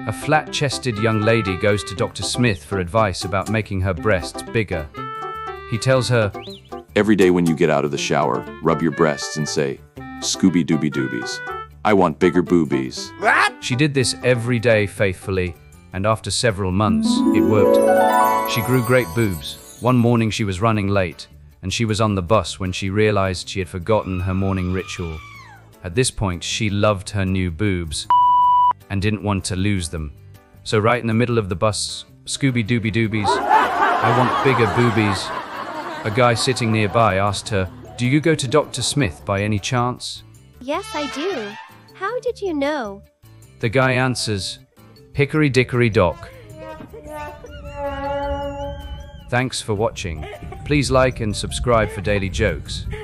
A flat chested young lady goes to Dr. Smith for advice about making her breasts bigger. He tells her, Every day when you get out of the shower, rub your breasts and say, Scooby Dooby Doobies. I want bigger boobies. She did this every day faithfully, and after several months, it worked. She grew great boobs. One morning she was running late, and she was on the bus when she realized she had forgotten her morning ritual. At this point, she loved her new boobs and didn't want to lose them. So right in the middle of the bus, Scooby Dooby Doobies, I want bigger boobies. A guy sitting nearby asked her, Do you go to Dr. Smith by any chance? Yes, I do. How did you know? The guy answers, Hickory Dickory Dock. Thanks for watching. Please like and subscribe for daily jokes.